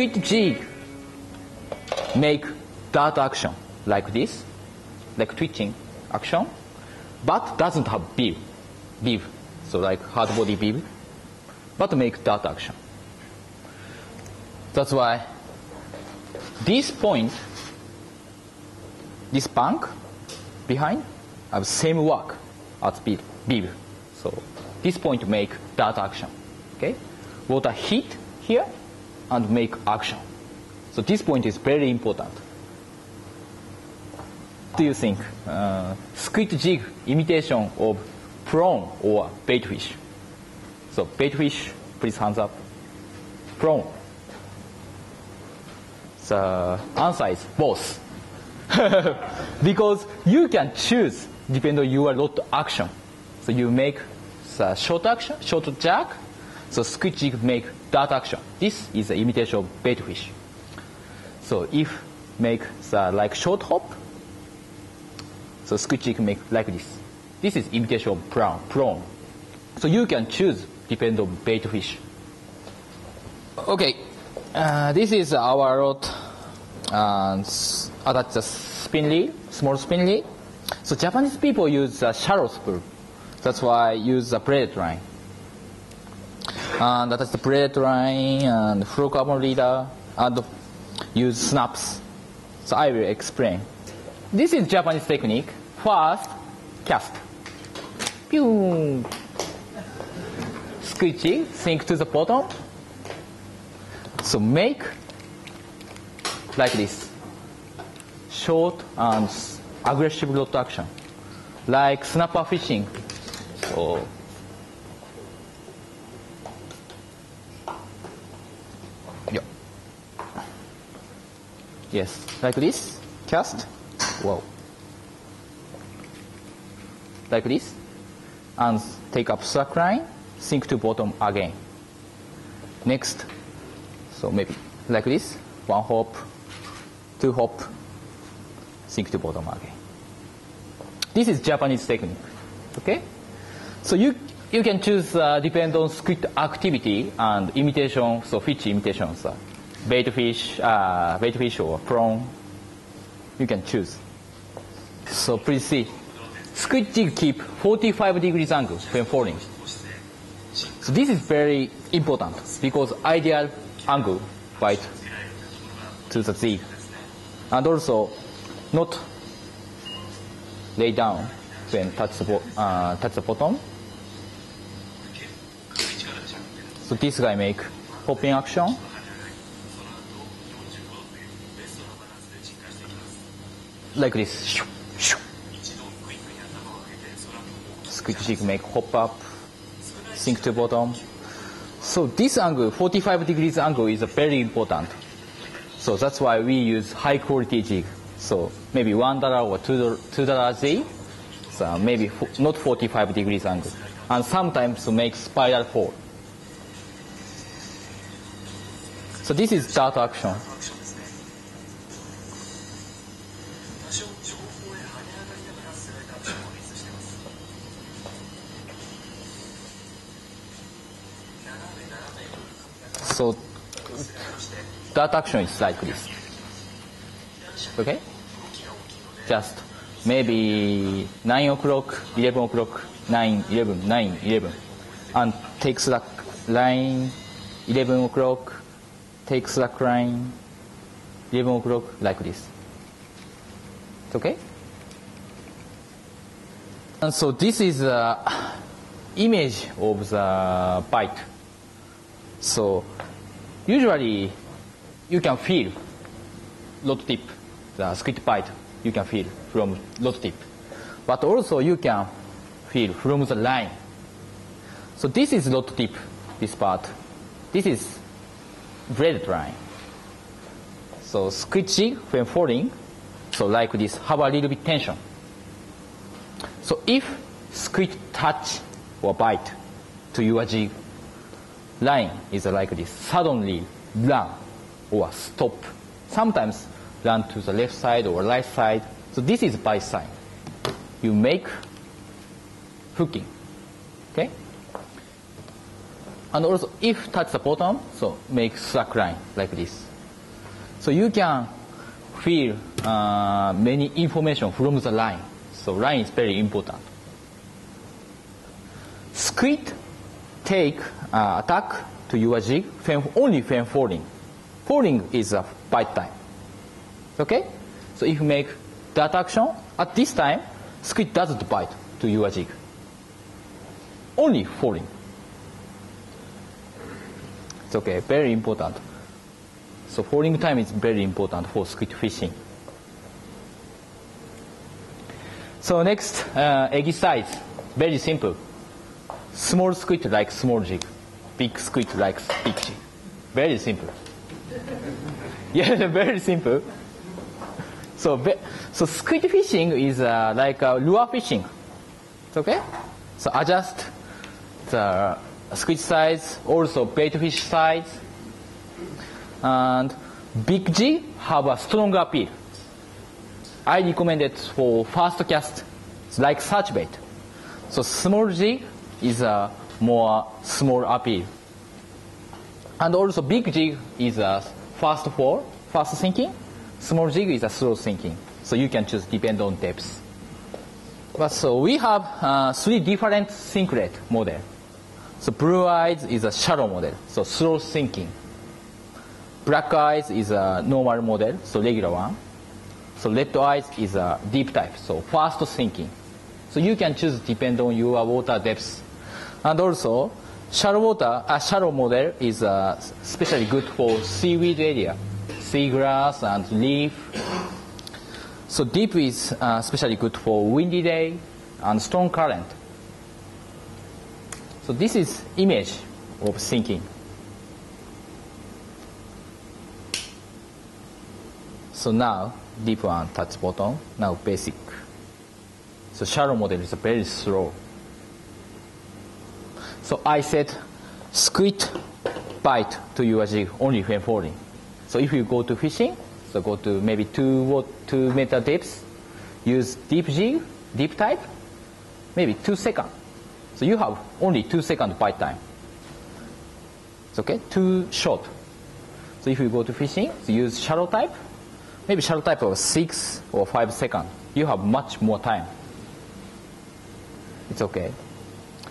squid jig make that action like this, like twitching action, but doesn't have beam, beam, so like hard body beam, but make that action. That's why this point, this bank behind, have same work as beam. beam. So this point make that action. Okay, water hit here and make action. So this point is very important. Do you think uh, squid jig imitation of prawn or baitfish? So baitfish, please hands up. Prawn. The answer is both. because you can choose depending on your lot action. So you make the short action, short jack. So squid jig make dart action. This is the imitation of baitfish. So if make the like short hop, so squid make like this. This is imitation of prawn. prawn. So you can choose depend on bait fish. Okay, uh, this is our rod and attach the spin reel, small spin reel. So Japanese people use a shallow spool. That's why I use the braided line. And attach the braided line and fluorocarbon leader and use snaps. So I will explain. This is Japanese technique. First, cast. Pew. Squid jig, sink to the bottom. So make like this. Short and aggressive rod action. Like snapper fishing. So Yes, like this. Cast. Wow. Like this. And take up slack line, sink to bottom again. Next. So maybe like this. One hop, two hop, sink to bottom again. This is Japanese technique. Okay? So you you can choose uh, depend on squid activity and imitation, so fish imitations, uh, bait fish, uh, bait fish or prawn. You can choose. So please see. Squid jig keep 45 degrees angle when falling. So this is very important because ideal angle bite to the jig. And also not lay down when touch the, uh, touch the bottom. So this guy make hopping action. Like this. Squid jig make hop up, sink to bottom. So this angle, 45 degrees angle is very important. So that's why we use high quality jig. So maybe one dollar or two two dollar Z. So maybe not 45 degrees angle. And sometimes to make spiral fall. So this is dart action. So that action is like this. Okay? Just maybe 9 o'clock, 11 o'clock, 9, 11, 9, 11. And take slack line, 11 o'clock, take slack line, 11 o'clock, like this. Okay? And so this is the image of the bite. So usually you can feel rod tip, the squid bite, you can feel from rod tip. But also you can feel from the line. So this is rod tip, this part. This is braided line. So squid when falling, so like this, have a little bit tension. So if squid touch or bite to your jig, line is like this. Suddenly run or stop. Sometimes run to the left side or right side. So this is by sign. You make hooking. Okay? And also if touch the bottom, so make slack line like this. So you can feel uh, many information from the line. So line is very important. Squid take uh, attack to your jig when, only when falling. Falling is a bite time. Okay? So if you make that action, at this time, squid doesn't bite to your jig. Only falling. It's okay, very important. So falling time is very important for squid fishing. So next, uh, Egi size, very simple. Small squid like small jig, big squid like big jig. Very simple. yeah, very simple. So, so squid fishing is uh, like uh, lure fishing. Okay? So adjust the squid size, also bait fish size, and big jig have a strong appeal. I recommend it for fast cast, like such bait. So small jig is a more small appeal. And also big jig is a fast fall, fast sinking. Small jig is a slow sinking. So you can choose depend on depth. But so we have uh, three different sink rate model. So blue eyes is a shallow model, so slow sinking. Black eyes is a normal model, so regular one. So red eyes is a deep type, so fast sinking. So you can choose depend on your water depth. And also, shallow water, a shallow model is uh, especially good for seaweed area, seagrass and leaf. So deep is uh, especially good for windy day and strong current. So this is image of sinking. So now deep one touch bottom, now basic. So shallow model is very slow. So I said squid bite to your jig only when falling. So if you go to fishing, so go to maybe two, two meter depths, use deep jig, deep type, maybe two seconds. So you have only two second bite time. It's okay, too short. So if you go to fishing, so use shallow type, maybe shallow type of six or five second. You have much more time. It's okay.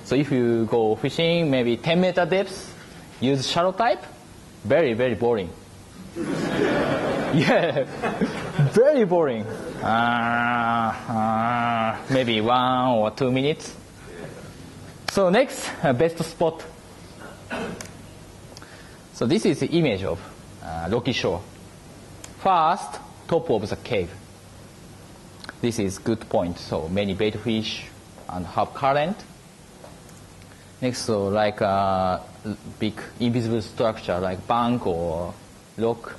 So if you go fishing, maybe 10 meter depth, use shallow type, very, very boring. yeah, very boring. Uh, uh, maybe one or two minutes. So next, uh, best spot. So this is the image of uh, Rocky Shore. First, top of the cave. This is good point. So many bait fish and have current. Next, so like a big invisible structure like bank or rock.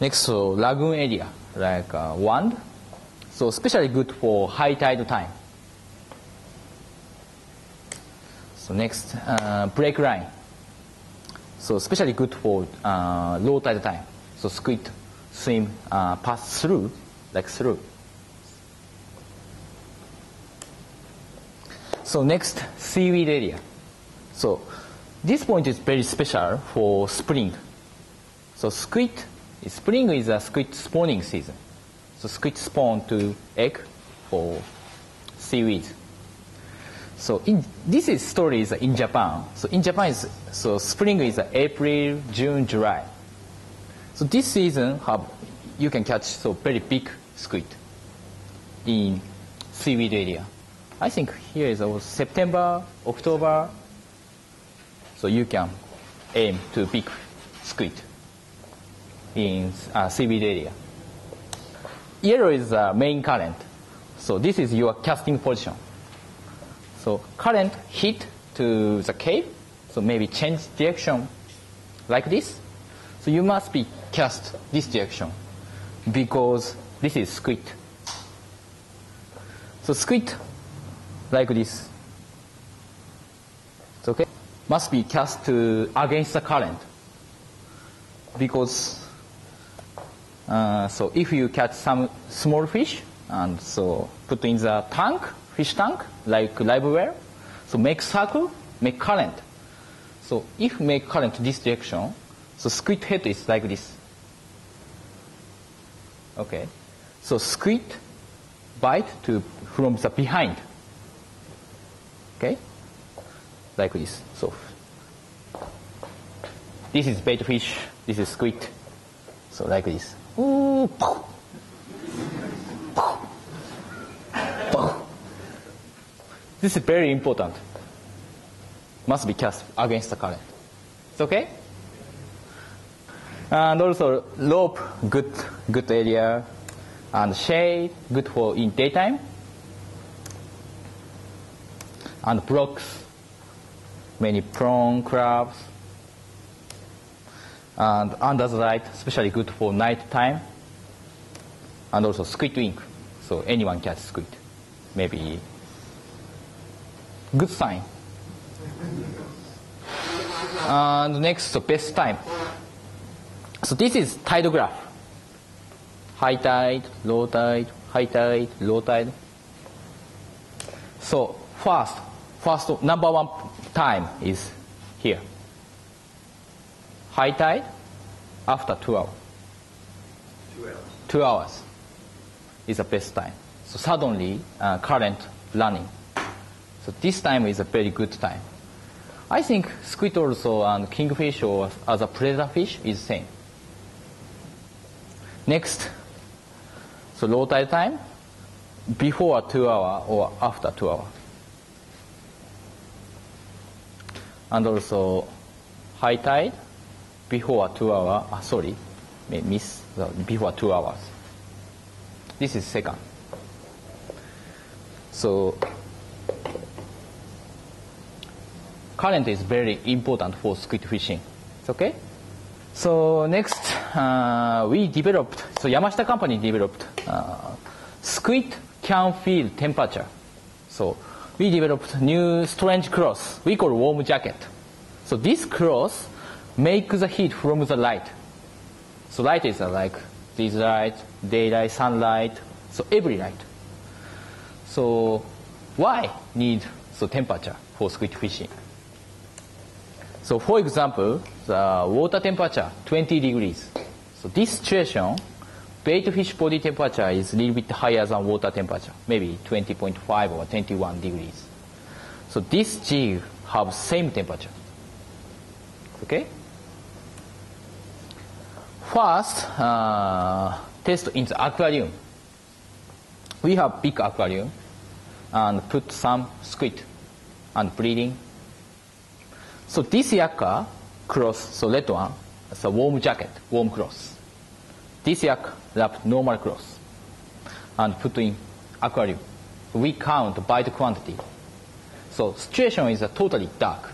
Next, so lagoon area like uh, wand. So especially good for high tide time. So next, uh, break line. So especially good for uh, low tide time. So squid swim uh, pass through, like through. So next, seaweed area. So this point is very special for spring. So squid, spring is a squid spawning season. So squid spawn to egg for seaweed. So in, this is story is in Japan. So in Japan is so spring is April, June, July. So this season have you can catch so very big squid in seaweed area. I think here is uh, September, October. So you can aim to pick squid in uh, seaweed area. Yellow is the main current. So this is your casting position. So current hit to the cave, so maybe change direction like this. So you must be cast this direction because this is squid. So squid like this. It's okay. Must be cast against the current because uh, so if you catch some small fish and so put in the tank fish tank, like live well. So make circle, make current. So if make current this direction, So squid head is like this. Okay. So squid bite to from the behind. Okay? Like this. So this is bait fish, this is squid. So like this. This is very important. Must be cast against the current. It's okay? And also rope, good, good area. And shade, good for in daytime. And blocks, many prawn, crabs. And under the light, especially good for night time. And also squid ink. So anyone catch squid. Maybe good sign. And next, so best time. So this is tide graph. High tide, low tide, high tide, low tide. So first, first number one time is here. High tide after two hours. Two hours. Two hours is the best time. So suddenly uh, current running. So this time is a very good time. I think squid also and kingfish or as a predator fish is same. Next, so low tide time, before two hour or after two hour. And also high tide, before two hour, ah, sorry, may miss, the before two hours. This is second. So current is very important for squid fishing. It's okay? So next, uh, we developed, so Yamashita company developed uh, squid can feel temperature. So we developed new strange cloth we call warm jacket. So this cloth make the heat from the light. So light is uh, like this light, daylight, sunlight, so every light. So why need so temperature for squid fishing? So for example, the water temperature 20 degrees. So this situation, bait fish body temperature is a little bit higher than water temperature, maybe 20.5 or 21 degrees. So this jig have same temperature. Okay? First, uh, test in the aquarium. We have big aquarium and put some squid and breeding so this yakka cross, so red one, it's a warm jacket, warm cloth. This yak wrapped normal cloth and put in aquarium. We count by the quantity. So situation is a totally dark.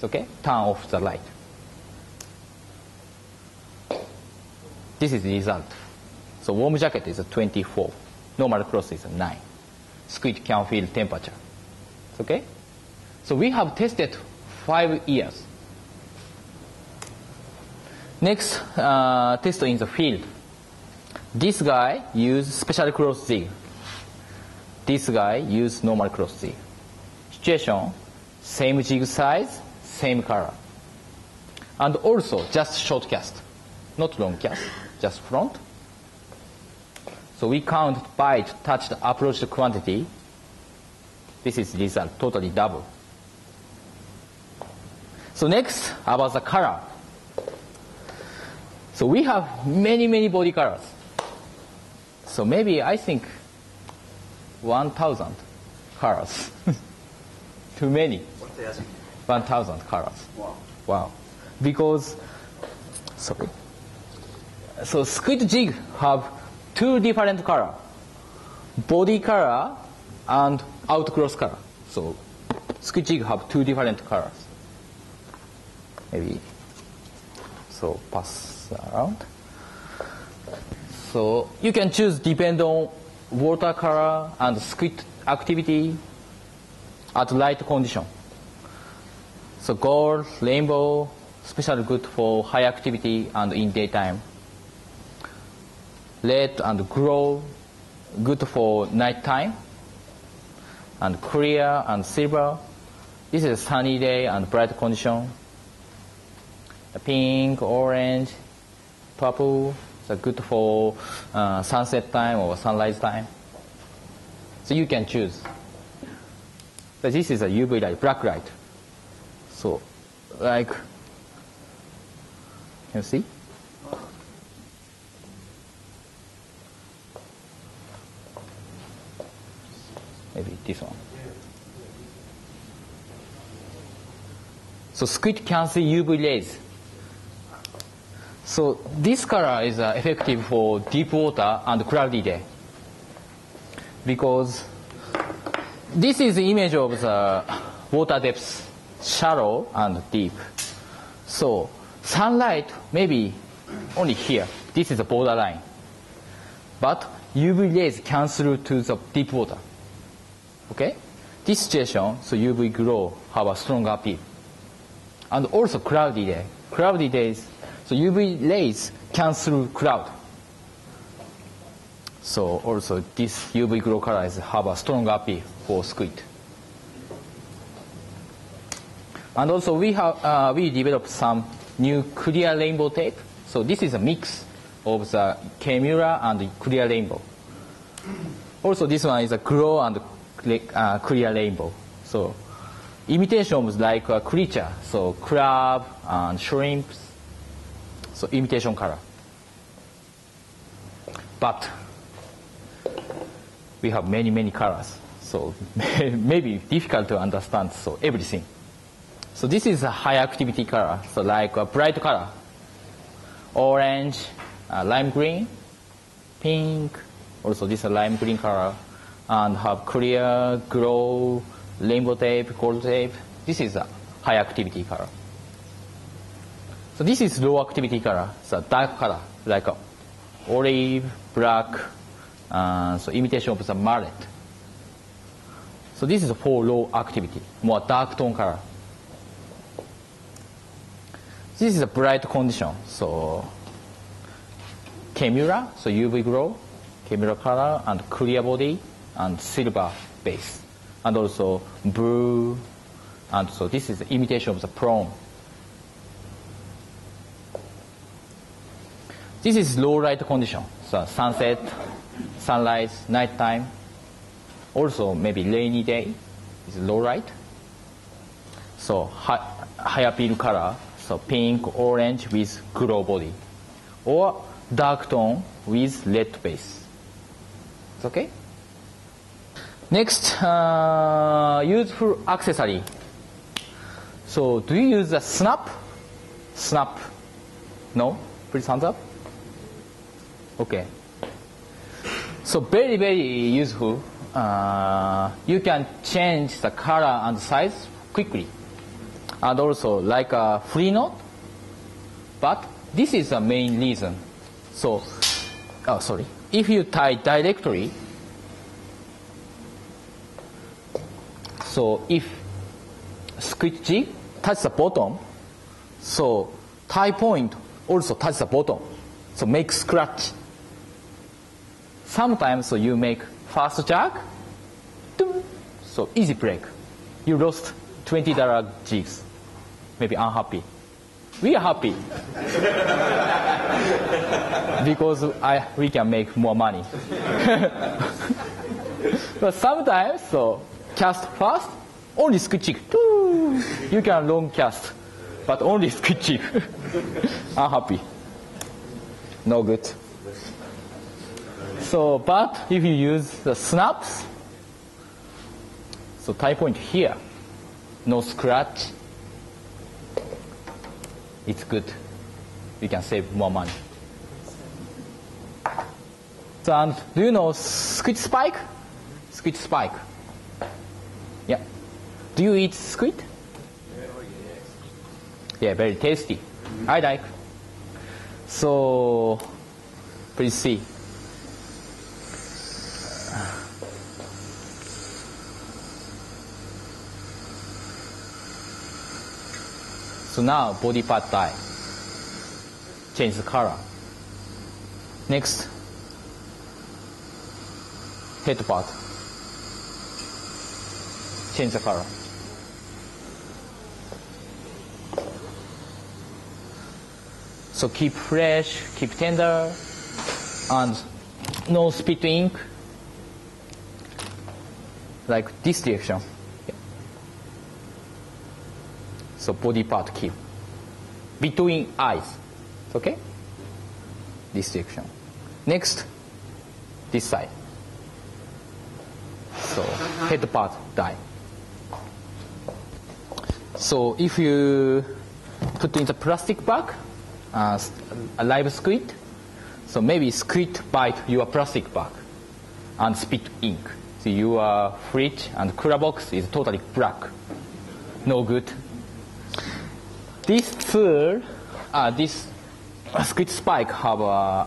Okay? Turn off the light. This is the result. So warm jacket is a 24. Normal cloth is a 9. Squid can feel temperature. Okay? So we have tested five years. Next, uh, test in the field. This guy used special cross jig. This guy used normal cross jig. Situation, same jig size, same color. And also just short cast, not long cast, just front. So we count bite, touched, approached quantity. This is result, totally double. So next, about the color. So we have many, many body colors. So maybe I think 1,000 colors. Too many. 1,000. 1,000 colors. Wow. Wow. Because, sorry. So squid jig have two different color. Body color and outcross color. So squid jig have two different colors. Maybe, so pass around. So you can choose depend on water color and squid activity at light condition. So gold, rainbow, especially good for high activity and in daytime. Red and glow, good for nighttime. And clear and silver, this is sunny day and bright condition. Pink, orange, purple. So good for uh, sunset time or sunrise time. So you can choose. So this is a UV light, black light. So, like, can you see? Maybe this one. So squid can see UV rays. So this color is uh, effective for deep water and cloudy day. Because this is the image of the water depths, shallow and deep. So sunlight maybe only here. This is the borderline. But UV rays can through to the deep water. Okay? This situation, so UV glow have a strong appeal. And also cloudy day. Cloudy days, so UV rays can through cloud. So also this UV glow colors have a strong appeal for squid. And also we have uh, we developed some new clear rainbow tape. So this is a mix of the Keimura and clear rainbow. Also this one is a glow and uh, clear rainbow. So imitations like a creature, so crab and shrimps, so imitation color. But we have many, many colors, so maybe difficult to understand so everything. So this is a high activity color, so like a bright color, orange, uh, lime green, pink, also this is lime green color, and have clear, glow, rainbow tape, gold tape. This is a high activity color. So this is low activity color, so dark color, like olive, black, uh, so imitation of the mallet. So this is for low activity, more dark tone color. This is a bright condition, so Keimura, so UV glow, Keimura color, and clear body, and silver base and also blue, and so this is the imitation of the prawn. This is low light condition, so sunset, sunrise, nighttime, also maybe rainy day is low light. So high, higher pink color, so pink, orange with glow body, or dark tone with red base. It's okay? Next, uh, useful accessory. So, do you use a snap? Snap? No? Please hands up. Okay. So, very, very useful. Uh, you can change the color and size quickly. And also, like a free note. But this is the main reason. So, oh, sorry. If you tie directly, So if squid jig touch the bottom, so tie point also touch the bottom, so make scratch. Sometimes so you make fast jog, so easy break. You lost twenty dollar jigs, maybe unhappy. We are happy because I we can make more money. but sometimes so cast fast, only squid. You can long cast, but only squid. Unhappy. No good. So, but if you use the snaps, so tie point here, no scratch, it's good. We can save more money. So, and do you know squid spike? Squid spike. Yeah. Do you eat squid? Yeah, very tasty. I like. So, please see. So now body part dye. Change the color. Next, head part. Change the color. So keep fresh, keep tender, and no spit ink, like this direction. Yeah. So body part keep between eyes. Okay? This direction. Next, this side. So head part die. So if you put in the plastic bag, uh, a live squid, so maybe squid bite your plastic bag and spit ink. So your fridge and cooler box is totally black. No good. This tool, uh, this squid spike have a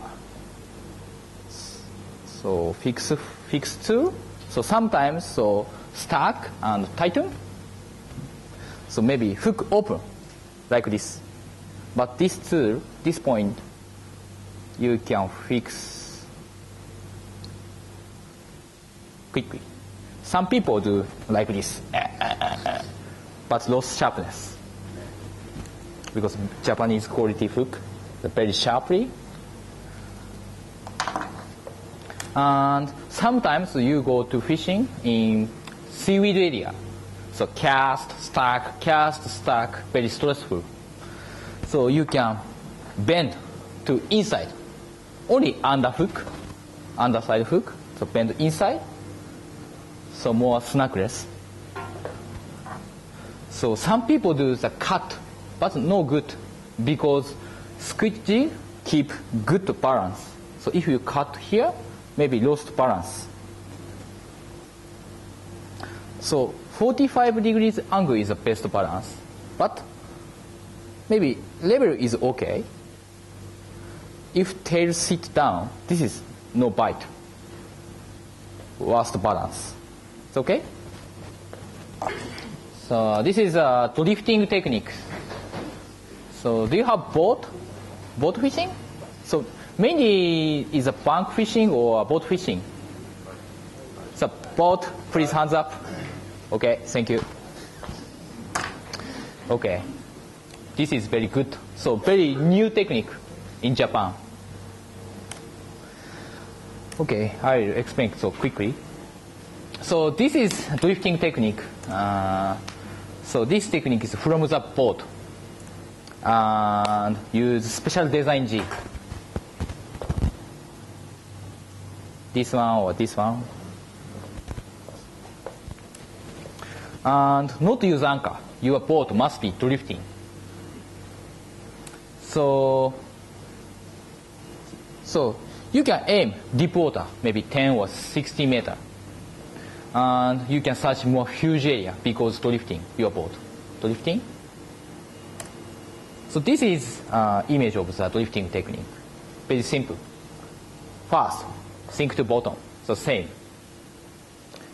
so fix fix tool. So sometimes so stack and tighten. So maybe hook open like this. But this tool, this point, you can fix quickly. Some people do like this, but lost sharpness. Because Japanese quality hook, very sharply. And sometimes you go to fishing in seaweed area. So cast, stack, cast, stack, very stressful. So you can bend to inside, only under hook, underside hook, so bend inside, so more snagless. So some people do the cut, but no good because squid jig keep good balance. So if you cut here, maybe lost balance. So 45 degrees angle is the best balance, but maybe level is okay. If tail sit down, this is no bite. Worst balance. It's okay? So this is uh, a drifting technique. So do you have boat? Boat fishing? So mainly is a bank fishing or boat fishing? So boat, please hands up. Okay, thank you. Okay. This is very good. So very new technique in Japan. Okay, I'll explain so quickly. So this is drifting technique. Uh, so this technique is from the boat and use special design G. This one or this one. And not use anchor. Your boat must be drifting. So, so you can aim deep water, maybe 10 or 60 meter. And you can search more huge area because drifting your boat. Drifting. So this is uh, image of the drifting technique. Very simple. First, sink to bottom. So same.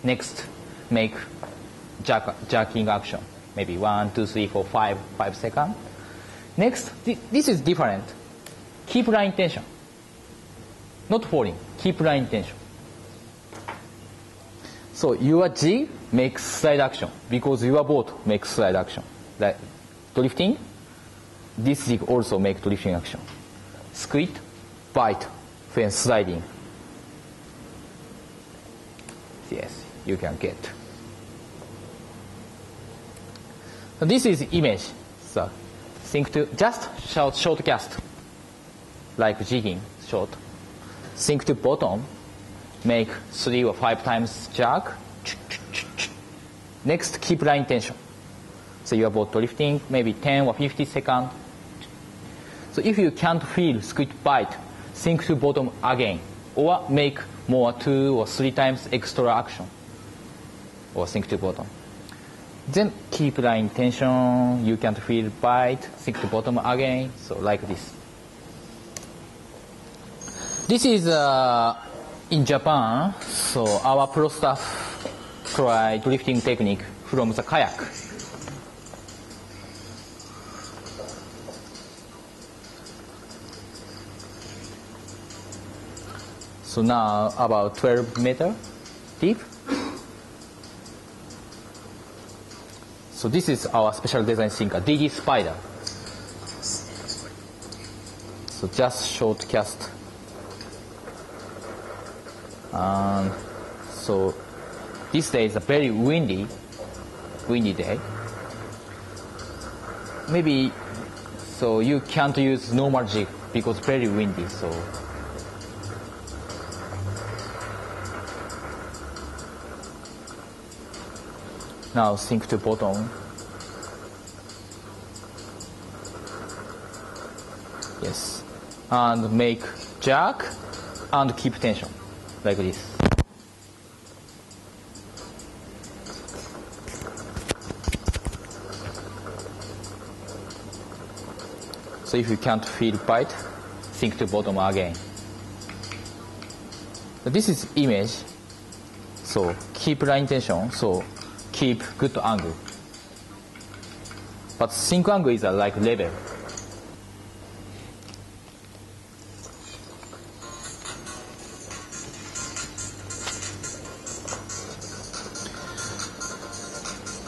Next, make jerk, jerking action. Maybe one, two, three, four, five, five seconds. Next, th- this is different. Keep line tension. Not falling. Keep line tension. So your G makes slide action because your boat makes slide action. Like drifting, this jig also make drifting action. Squid, bite, when sliding. Yes, you can get. So this is image. So think to just short, short cast, like jigging short. Sink to bottom, make three or five times jerk. Next, keep line tension. So you are boat drifting, maybe 10 or 50 seconds. So if you can't feel squid bite, sink to bottom again, or make more two or three times extra action, or sink to bottom. Then keep line tension, you can't feel bite, sink to bottom again, so like this. This is uh, in Japan, so our pro staff try drifting technique from the kayak. So now about 12 meter deep. So this is our special design sinker, DD Spider. So just short cast. And so this day is a very windy, windy day. Maybe so you can't use normal jig because very windy. So now sink to bottom. Yes, and make jack and keep tension like this. So if you can't feel bite, sink to bottom again. This is image. So keep line tension. So keep good angle. But sink angle is a like level.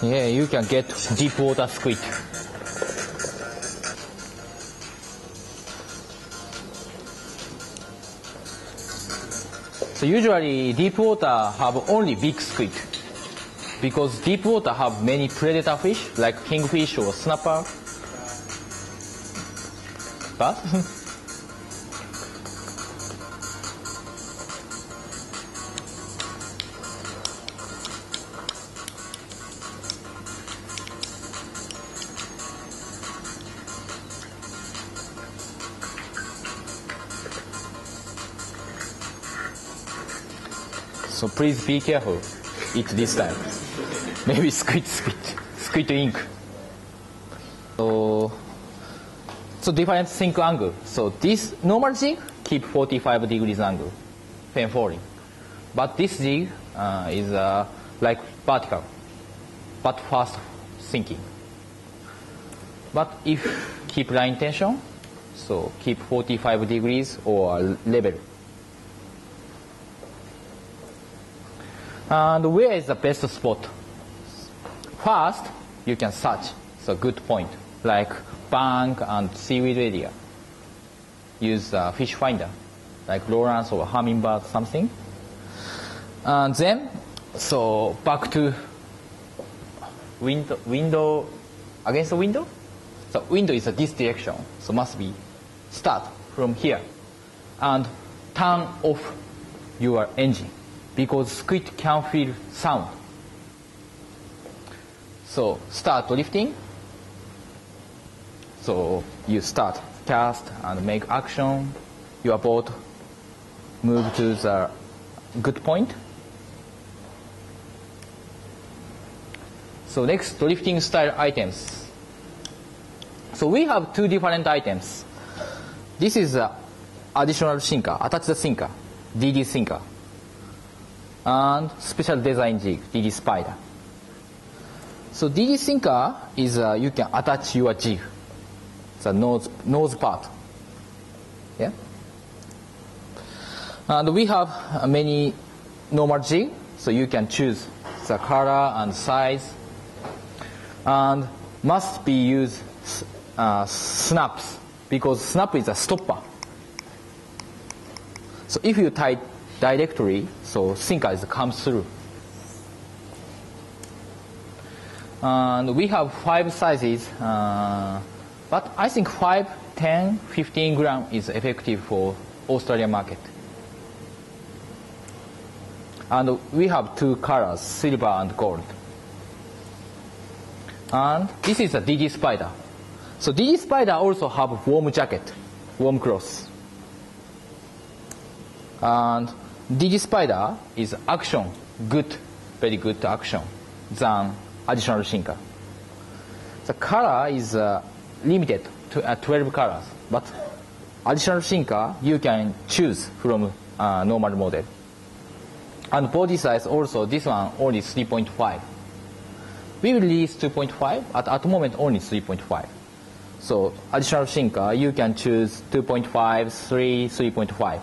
Yeah, you can get deep water squid. So usually deep water have only big squid because deep water have many predator fish like kingfish or snapper. But So please be careful. Eat this time. Maybe squid, squid, squid ink. So, so different sink angle. So this normal jig keep 45 degrees angle when falling. But this jig uh, is uh, like vertical, but fast sinking. But if keep line tension, so keep 45 degrees or level. And where is the best spot? First, you can search. So good point, like bank and seaweed area. Use a fish finder, like Lowrance or Humminbird something. And then, so back to window, window against the window. So window is a this direction, so must be start from here and turn off your engine because squid can feel sound. So start lifting. So you start cast and make action. Your boat move to the good point. So next lifting style items. So we have two different items. This is a additional sinker, attached sinker, DD sinker and special design jig, DD Spider. So DD Sinker is uh, you can attach your jig, the nose nose part. Yeah. And we have uh, many normal jig, so you can choose the color and size, and must be used uh, snaps because snap is a stopper. So if you tie directly, so sinker comes through. And we have five sizes, uh, but I think 5, 10, 15 gram is effective for Australian market. And we have two colors, silver and gold. And this is a DD Spider. So DD Spider also have warm jacket, warm clothes. And DD Spider is action, good, very good action than additional sinker. The color is uh, limited to uh, 12 colors, but additional sinker you can choose from uh, normal model. And body size also, this one only 3.5. We release 2.5, at at the moment only 3.5. So additional sinker, you can choose 2.5, 3, 3.5